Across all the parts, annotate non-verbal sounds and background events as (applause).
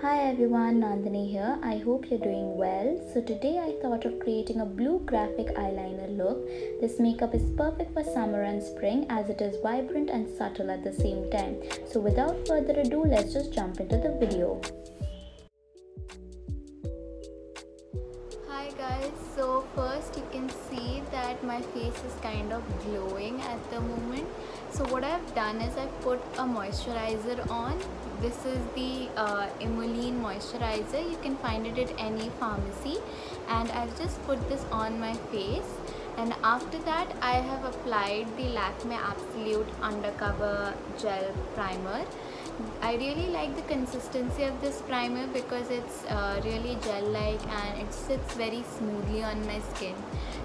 Hi everyone, Nandini here. I hope you're doing well. So today I thought of creating a blue graphic eyeliner look. This makeup is perfect for summer and spring as it is vibrant and subtle at the same time. So without further ado, let's just jump into the video. First you can see that my face is kind of glowing at the moment. So what I've done is I've put a moisturizer on. This is the uh, Emolene moisturizer. You can find it at any pharmacy. And I've just put this on my face. And after that I have applied the Lakme Absolute Undercover Gel Primer I really like the consistency of this primer because it's uh, really gel-like and it sits very smoothly on my skin.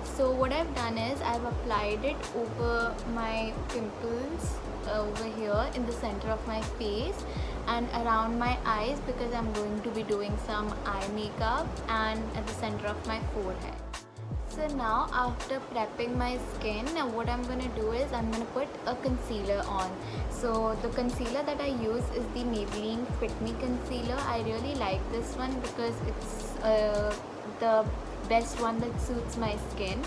So what I've done is I've applied it over my pimples uh, over here in the center of my face and around my eyes because I'm going to be doing some eye makeup and at the center of my forehead. So now after prepping my skin, what I'm gonna do is I'm gonna put a concealer on. So the concealer that I use is the Maybelline Fit Me Concealer. I really like this one because it's uh, the best one that suits my skin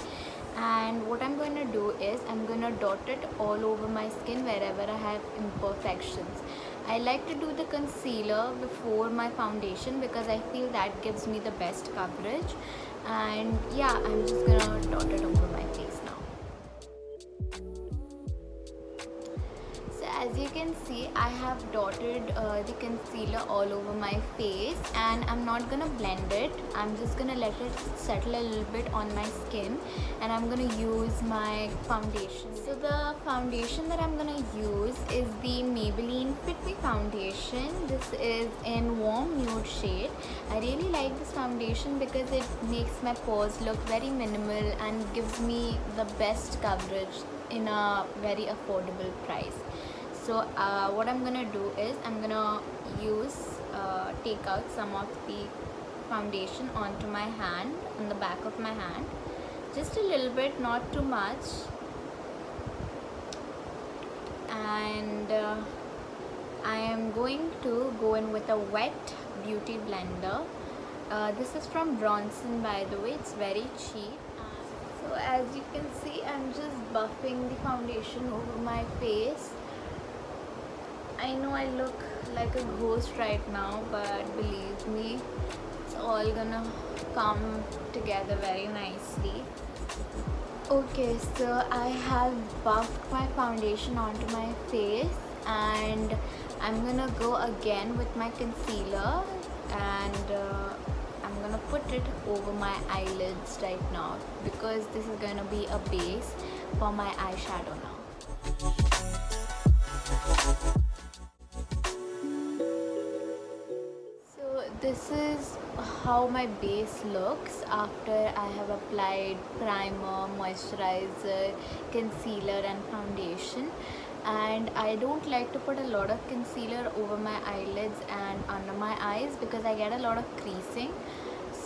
and what I'm going to do is I'm going to dot it all over my skin wherever I have imperfections. I like to do the concealer before my foundation because I feel that gives me the best coverage and yeah I'm just gonna dot it over my face now. As you can see I have dotted uh, the concealer all over my face and I'm not gonna blend it. I'm just gonna let it settle a little bit on my skin and I'm gonna use my foundation. So the foundation that I'm gonna use is the Maybelline Fit Me foundation. This is in warm nude shade. I really like this foundation because it makes my pores look very minimal and gives me the best coverage in a very affordable price so uh, what I'm gonna do is I'm gonna use uh, take out some of the foundation onto my hand on the back of my hand. Just a little bit not too much. And uh, I am going to go in with a wet beauty blender. Uh, this is from Bronson by the way. It's very cheap. So as you can see I'm just buffing the foundation over my face I know I look like a ghost right now but believe me it's all gonna come together very nicely. Okay so I have buffed my foundation onto my face and I'm gonna go again with my concealer and uh, I'm gonna put it over my eyelids right now because this is gonna be a base for my eyeshadow now this is how my base looks after I have applied primer, moisturizer, concealer and foundation. And I don't like to put a lot of concealer over my eyelids and under my eyes because I get a lot of creasing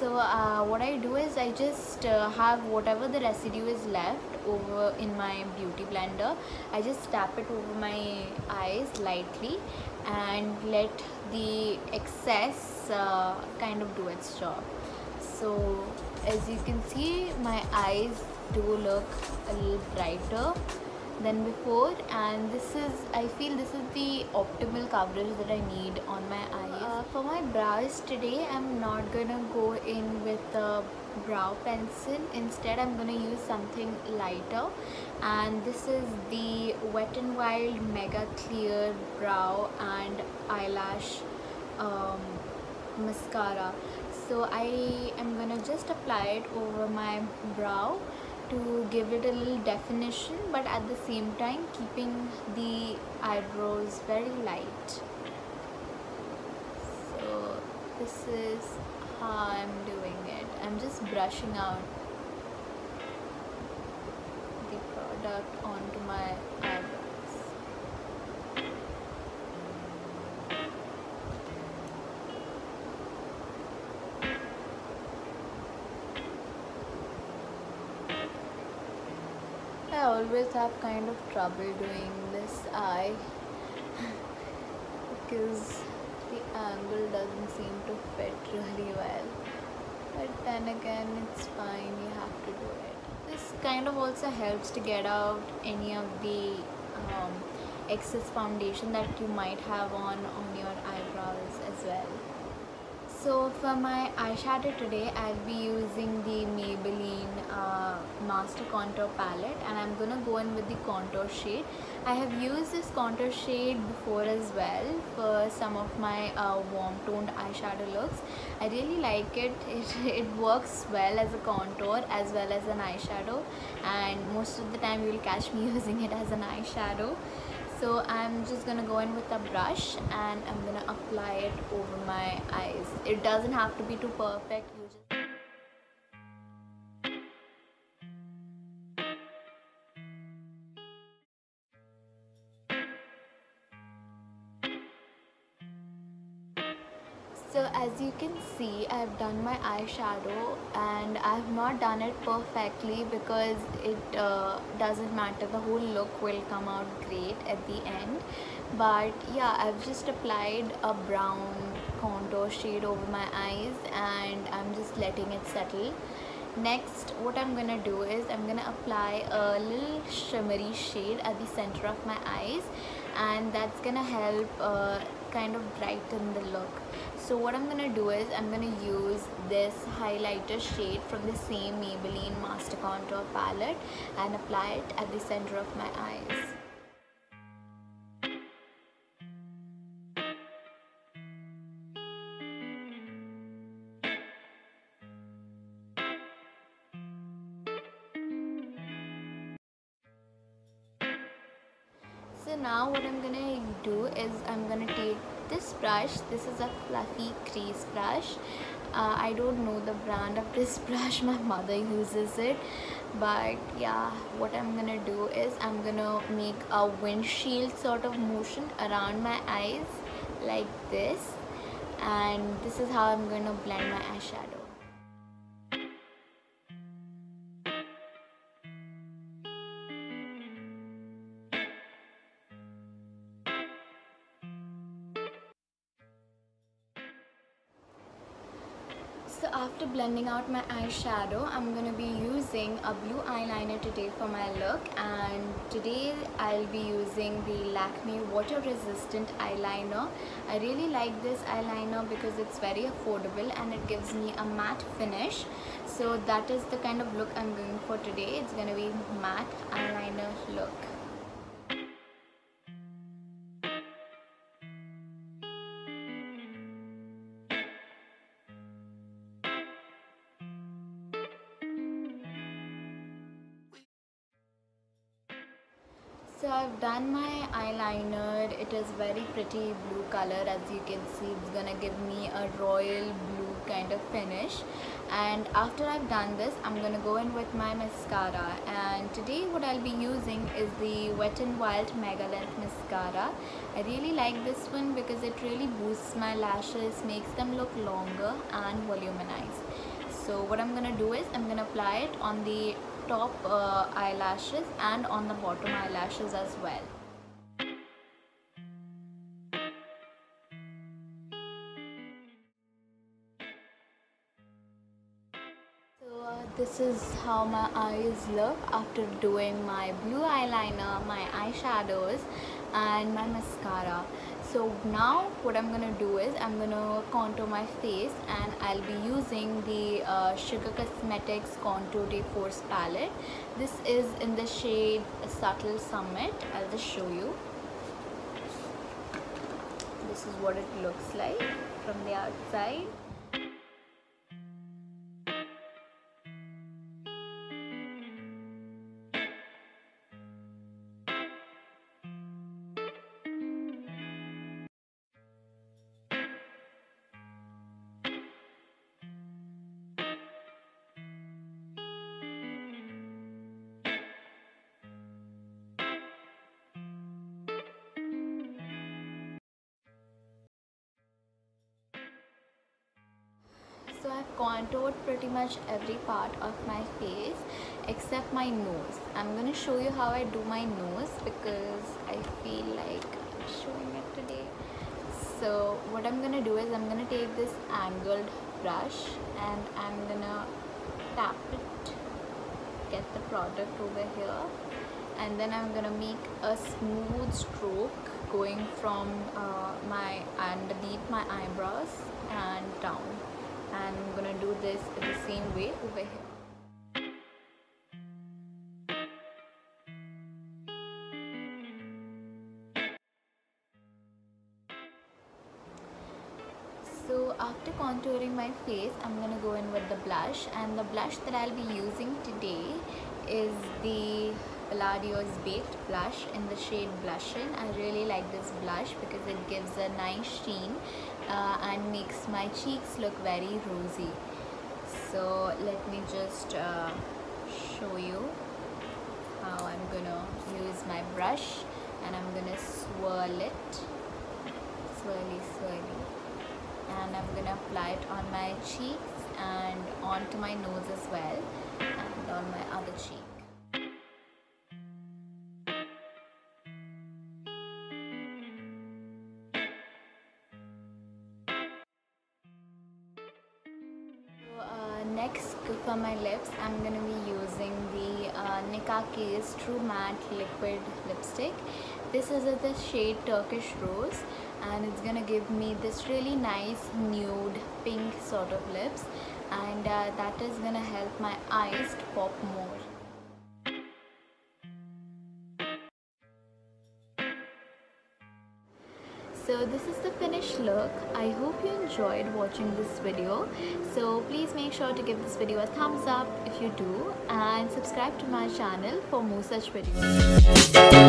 so uh, what I do is I just uh, have whatever the residue is left over in my beauty blender. I just tap it over my eyes lightly and let the excess uh, kind of do its job. So as you can see my eyes do look a little brighter than before and this is I feel this is the optimal coverage that I need on my eyes. Uh, for my brows today I'm not gonna go in with a brow pencil instead I'm gonna use something lighter and this is the Wet n Wild Mega Clear Brow and Eyelash um, Mascara. So I am gonna just apply it over my brow to give it a little definition but at the same time keeping the eyebrows very light. So this is how I'm doing it. I'm just brushing out the product onto my I always have kind of trouble doing this eye (laughs) because the angle doesn't seem to fit really well. But then again it's fine you have to do it. This kind of also helps to get out any of the um, excess foundation that you might have on on your well so for my eyeshadow today I'll be using the Maybelline uh, Master Contour palette and I'm gonna go in with the contour shade. I have used this contour shade before as well for some of my uh, warm toned eyeshadow looks. I really like it. (laughs) it. It works well as a contour as well as an eyeshadow and most of the time you will catch me (laughs) using it as an eyeshadow so I'm just gonna go in with a brush and I'm gonna apply it over my eyes. It doesn't have to be too perfect so as you can see I've done my eyeshadow and I've not done it perfectly because it uh, doesn't matter. The whole look will come out great at the end. But yeah I've just applied a brown contour shade over my eyes and I'm just letting it settle. Next what I'm gonna do is I'm gonna apply a little shimmery shade at the center of my eyes and that's gonna help uh, kind of brighten the look so what I'm gonna do is I'm gonna use this highlighter shade from the same Maybelline Master Contour palette and apply it at the center of my eyes. So now what I'm gonna do is I'm gonna take this brush this is a fluffy crease brush. Uh, I don't know the brand of this (laughs) brush my mother uses it. But yeah what I'm gonna do is I'm gonna make a windshield sort of motion around my eyes like this. And this is how I'm gonna blend my eyeshadow after blending out my eyeshadow, I'm going to be using a blue eyeliner today for my look and today I'll be using the Lakme water resistant eyeliner. I really like this eyeliner because it's very affordable and it gives me a matte finish. So that is the kind of look I'm going for today. It's going to be matte so I've done my eyeliner. It is very pretty blue color as you can see. It's gonna give me a royal blue kind of finish. And after I've done this I'm gonna go in with my mascara. And today what I'll be using is the Wet n Wild Mega Length Mascara. I really like this one because it really boosts my lashes makes them look longer and voluminized. So what I'm gonna do is I'm gonna apply it on the top uh, eyelashes and on the bottom eyelashes as well. So uh, this is how my eyes look after doing my blue eyeliner, my eyeshadows and my mascara so now what I'm gonna do is I'm gonna contour my face and I'll be using the uh, Sugar Cosmetics Contour de Force palette. This is in the shade Subtle Summit. I'll just show you. This is what it looks like from the outside so I've contoured pretty much every part of my face except my nose. I'm gonna show you how I do my nose because I feel like showing it today. So what I'm gonna do is I'm gonna take this angled brush and I'm gonna tap it get the product over here and then I'm gonna make a smooth stroke going from uh, my underneath my eyebrows and down and I'm gonna do this the same way over here. So after contouring my face I'm gonna go in with the blush. And the blush that I'll be using today is the Palladio's Baked Blush in the shade Blushin. I really like this blush because it gives a nice sheen uh, and makes my cheeks look very rosy. So let me just uh, show you how I'm gonna use my brush and I'm gonna swirl it swirly swirly and I'm gonna apply it on my cheeks and onto my nose as well and on my other cheek for my lips I'm to be using the uh, Nicka K's True Matte Liquid Lipstick. This is the shade Turkish Rose and it's to give me this really nice nude pink sort of lips and uh, that is to help my eyes to pop more. So this is the finished look. I hope you enjoyed watching this video. So please make sure to give this video a thumbs up if you do and subscribe to my channel for more such videos